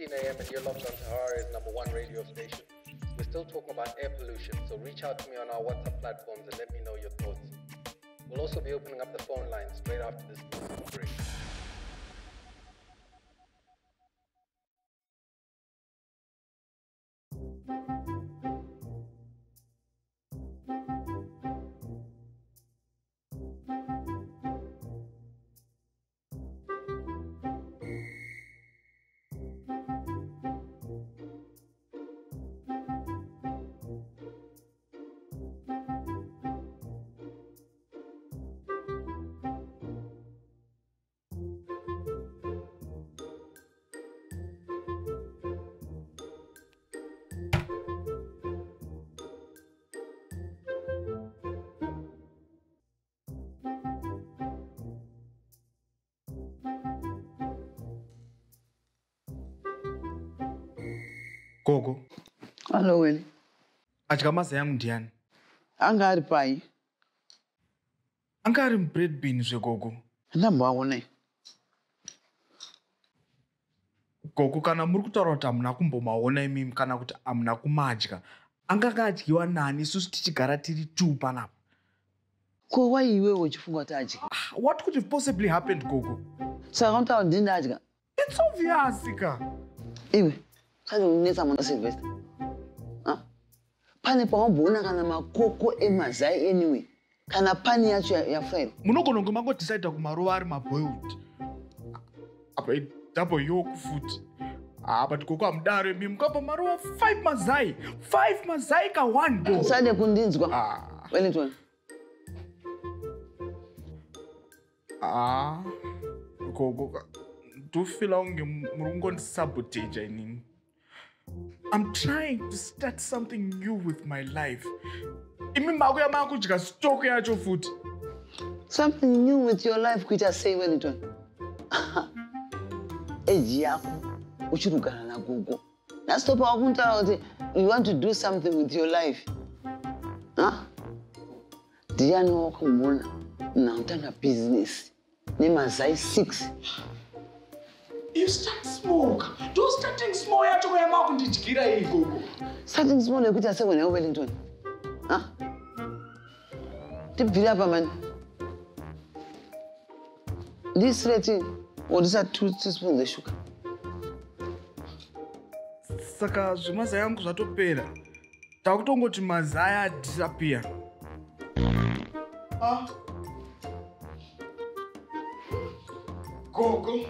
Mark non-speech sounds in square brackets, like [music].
6.15 a.m. and you're locked on number one radio station. We're still talking about air pollution, so reach out to me on our WhatsApp platforms and let me know your thoughts. We'll also be opening up the phone lines straight after this break. Gogo alo wena. Adya maza yangu ndiani? Anga ari pai anga ari mubread bin zvegogo ndamboaonai gogo kana muri kutaura kuti hamuna kumbomaona imimi kana kuti hamuna kumadya anganga adyiwa nani isusu tichigara tiri tu panapa? Ko waiwe uchifunga kuti adya Ah, what could have possibly happened gogo saka untaura kuti ndadya. It's obvious ka iwe sati unetsa mwana silvester Ah? pane pamabhoona kana makoko emazai anyway. Kana pani yacho ya- yafraira munogona kunge mangodecida kumarova ari maboiled apa idouble yoke futi ah but gogo hamudaro imimi mukapa marova 5 mazai. 5 mazai ka 1 gogo sade kundinzwa ah. wellington Ah, gogo ndofila kunge muri kungondisabotaja inini i'm trying to start something new with my life. Imi mako yamava kudya stoko yacho futi something new with your life kuita sei wellington [laughs] eji yako uchiri kugara nagogo nastopa wakuntaura kuti you want to do something with your life. Ndiani nautanga business. Nemazai 6 you start smoke starting small yacho yamava kundidyira iyi gogo starting small yekuita sei wena wellington Ah? tibvire apa mani ndisireti wodisa two teaspoons zeshuga saka zvemazai angu zvatopera. Takutongoti mazai adisappear ah. gogo